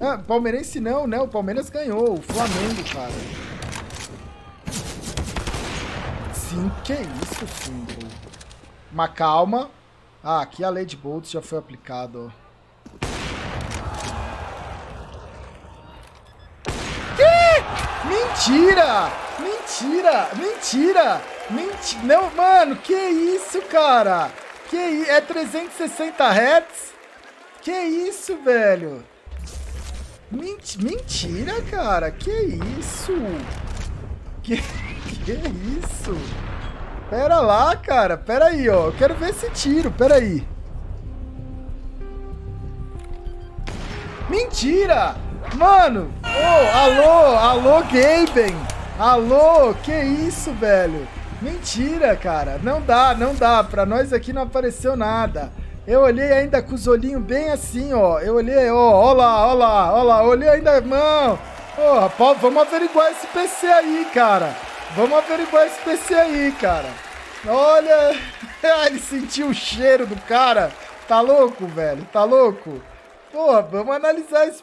Ah, palmeirense não, né? O Palmeiras ganhou. O Flamengo, cara. Sim, que isso, Simple. Uma calma. Ah, aqui a Lady Bolts já foi aplicada, ó. Que? Mentira! Mentira! Mentira! Mentira! Não, mano, que isso, cara? Que isso? É 360 Hz? Que isso, velho? Mentira, cara. Que isso? Que, que isso? Pera lá, cara. Pera aí, ó. Eu quero ver esse tiro. Pera aí. Mentira! Mano! Oh, alô, alô, Gaben! Alô, que isso, velho? Mentira, cara. Não dá, não dá. Pra nós aqui não apareceu nada. Eu olhei ainda com os olhinhos bem assim, ó. Eu olhei, ó, ó lá, ó lá, ó lá. Olhei ainda, mano. Porra, pô, vamos averiguar esse PC aí, cara. Vamos averiguar esse PC aí, cara. Olha, ele sentiu o cheiro do cara. Tá louco, velho? Tá louco? Porra, vamos analisar esse